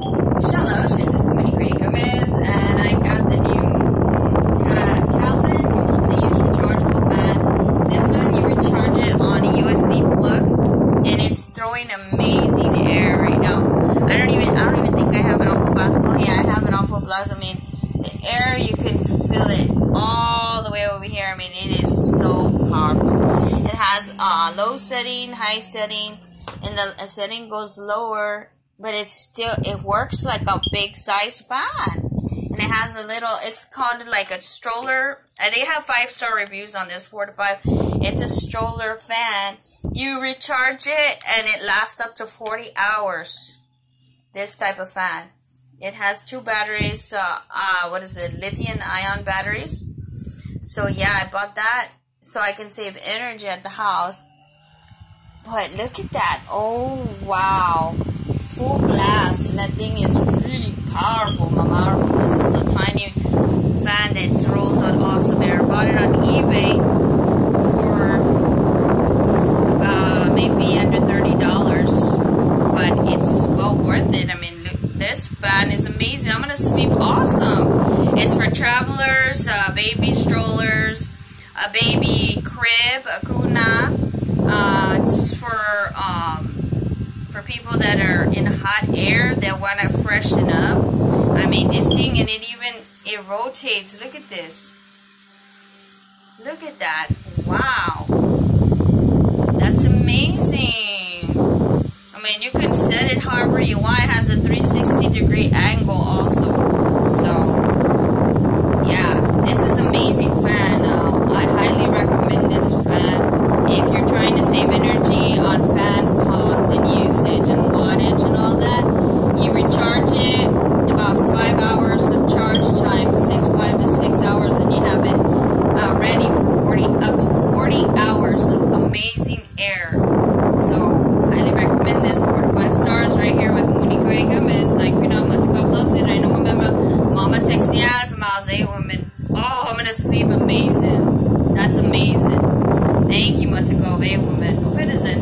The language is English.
Shalosh, this is Gray Gomez, and I got the new Ca- Calvin multi-use rechargeable fan. This one, you recharge it on a USB plug, and it's throwing amazing air right now. I don't even, I don't even think I have it on full blast. Oh yeah, I have it on full blast. I mean, the air, you can feel it all the way over here. I mean, it is so powerful. It has uh, low setting, high setting, and the setting goes lower but it's still it works like a big size fan. And it has a little it's called like a stroller. And they have five star reviews on this four to five. It's a stroller fan. You recharge it and it lasts up to 40 hours this type of fan. It has two batteries uh, uh what is it lithium ion batteries. So yeah i bought that so i can save energy at the house. But look at that. Oh wow full blast and that thing is really powerful Mama. This is a tiny fan that throws out awesome air. Bought it on eBay for uh, maybe under $30 but it's well worth it. I mean look, this fan is amazing. I'm gonna sleep awesome. It's for travelers, uh, baby strollers, a baby crib, a kuna. Uh, it's for um, for people that are in hot air that want to freshen up. I mean, this thing, and it even, it rotates. Look at this. Look at that. Wow. That's amazing. I mean, you can set it however you want. It has a 360 degree angle also. So, yeah, this is amazing fan. Uh, I highly recommend this fan. If you're trying to save energy on fan cost and usage and wattage and all that, you recharge it about five hours of charge time, six, five to six hours, and you have it uh, ready for 40, up to 40 hours of amazing air. So, highly recommend this. Four to five stars right here with Moody Gray Gomez. Like, you know, Mutakov loves it. I know, remember, Mama takes me out from I was a woman. Oh, I'm gonna amazing. That's amazing. Thank you, Mutakov, a woman. Auf Wiedersehen.